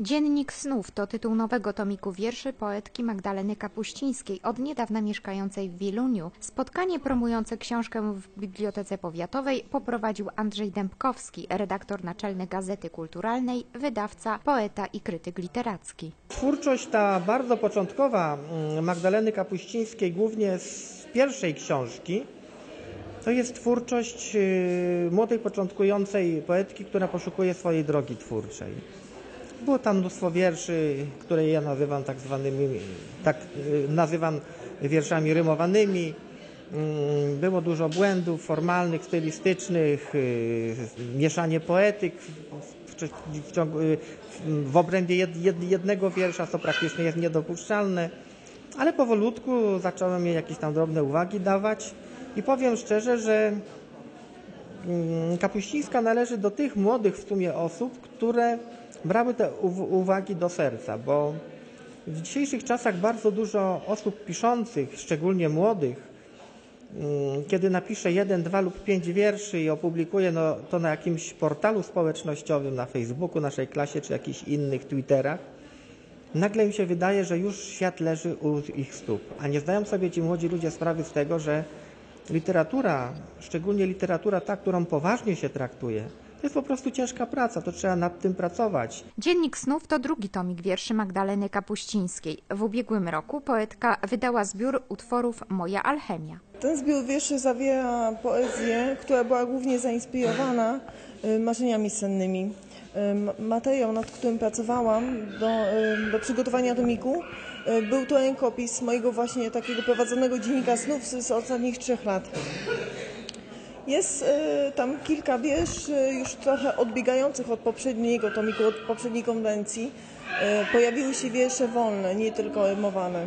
Dziennik snów to tytuł nowego tomiku wierszy poetki Magdaleny Kapuścińskiej, od niedawna mieszkającej w Wieluniu. Spotkanie promujące książkę w Bibliotece Powiatowej poprowadził Andrzej Dębkowski, redaktor naczelny Gazety Kulturalnej, wydawca, poeta i krytyk literacki. Twórczość ta bardzo początkowa mm, Magdaleny Kapuścińskiej, głównie z pierwszej książki, to jest twórczość yy, młodej, początkującej poetki, która poszukuje swojej drogi twórczej. Było tam mnóstwo wierszy, które ja nazywam tak zwanymi, tak yy, nazywam wierszami rymowanymi. Mm, Było dużo błędów formalnych, stylistycznych, yy, mieszanie poetyk w, ciągu, w- w obrębie jed, jed, jednego wiersza, co praktycznie jest niedopuszczalne. Ale powolutku zacząłem jej jakieś tam drobne uwagi dawać i powiem szczerze, że mm, Kapuścińska należy do tych młodych w sumie osób, które brały te uw- uwagi do serca, bo w dzisiejszych czasach bardzo dużo osób piszących, szczególnie młodych, mm, kiedy napisze jeden, dwa lub pięć wierszy i opublikuje no, to na jakimś portalu społecznościowym, na Facebooku, naszej klasie czy jakichś innych Twitterach, nagle im się wydaje, że już świat leży u ich stóp, a nie zdają sobie ci młodzi ludzie sprawy z tego, że literatura, szczególnie literatura ta, którą poważnie się traktuje, jest po prostu ciężka praca, to trzeba nad tym pracować. Dziennik snów to drugi tomik wierszy Magdaleny Kapuścińskiej. W ubiegłym roku poetka wydała zbiór utworów Moja alchemia. Ten zbiór wierszy zawiera poezję, która była głównie zainspirowana y, marzeniami sennymi. Materiał, nad którym pracowałam do, do przygotowania tomiku, y, był to rękopis mojego właśnie takiego prowadzonego dziennika snów z, z ostatnich trzech lat. Jest y, tam kilka wierszy już trochę odbiegających od poprzedniego tomiku, od poprzedniej konwencji. Y, Pojawiły się wiersze wolne, nie tylko rymowane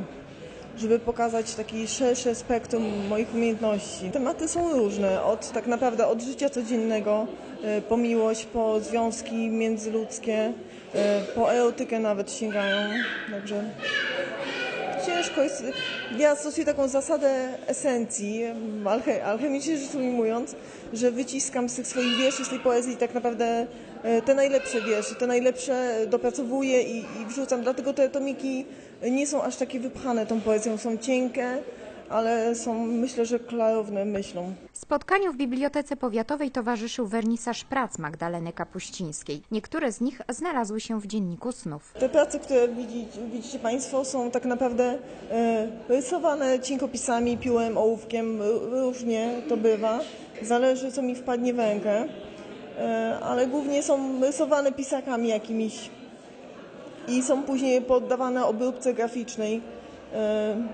żeby pokazać taki szersze spektrum moich umiejętności. Tematy są różne, od tak naprawdę od życia codziennego, e, po miłość, po związki międzyludzkie, e, po erotykę nawet sięgają, także ciężko jest. Ja stosuję taką zasadę esencji, alche, alchemicznie rzecz ujmując, że wyciskam z tych swoich wierszy, z tej poezji tak naprawdę e, te najlepsze wiersze, te najlepsze dopracowuję i, i wrzucam. Dlatego te tomiki nie są aż takie wypchane tą poezją, są cienkie, ale są myślę, że klarowne myślą. Spotkaniu w Bibliotece Powiatowej towarzyszył wernisaż prac Magdaleny Kapuścińskiej. Niektóre z nich znalazły się w Dzienniku snów. Te prace, które widzicie, Państwo, są tak naprawdę e, rysowane cienkopisami, piórem, ołówkiem. Różnie to bywa. Zależy, co mi wpadnie w rękę. E, ale głównie są rysowane pisakami jakimiś i są później poddawane obróbce graficznej,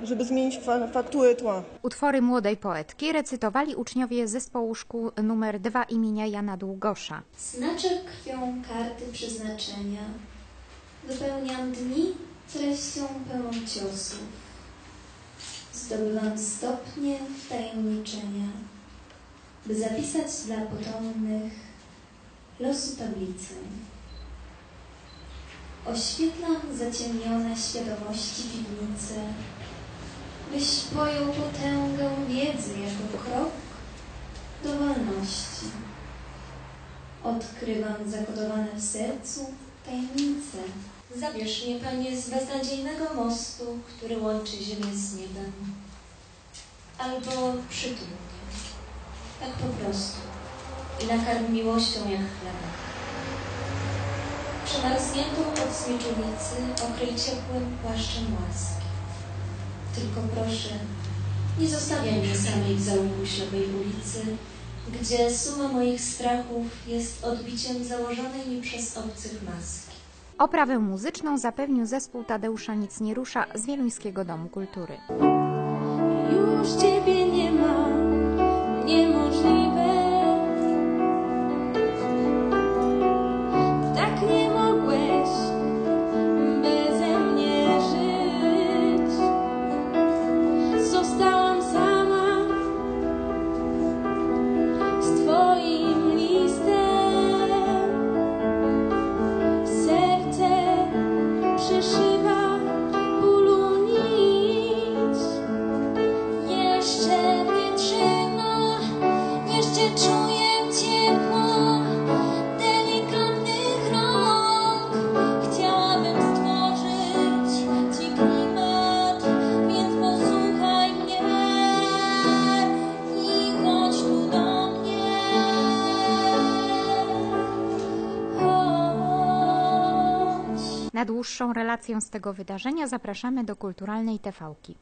żeby zmienić fa- fakturę tła. Utwory młodej poetki recytowali uczniowie zespołu szkół nr 2 imienia Jana Długosza. Znaczę krwią karty przeznaczenia. Wypełniam dni treścią pełną ciosów. Zdobywam stopnie wtajemniczenia, by zapisać dla potomnych losu tablicę. Oświetlam zaciemnione świadomości piwnice, byś pojął potęgę wiedzy jako krok do wolności. Odkrywam zakodowane w sercu tajemnice. Zabierz mnie, Panie, z beznadziejnego mostu, który łączy ziemię z niebem. Albo przytul mnie, tak po prostu, i nakarm miłością jak chlebem. Przemarzniętą od znieczulicy okryj ciepłym płaszczem łaski. Tylko proszę, nie zostawiaj mnie samej w zaułku ślepej ulicy, gdzie suma moich strachów jest odbiciem założonej mi przez obcych maski. Oprawę muzyczną zapewnił zespół Tadeusza Nic nie rusza z Wieluńskiego Domu Kultury. Już Ciebie nie ma, niemożliwe. Na dłuższą relację z tego wydarzenia zapraszamy do Kulturalnej TVki.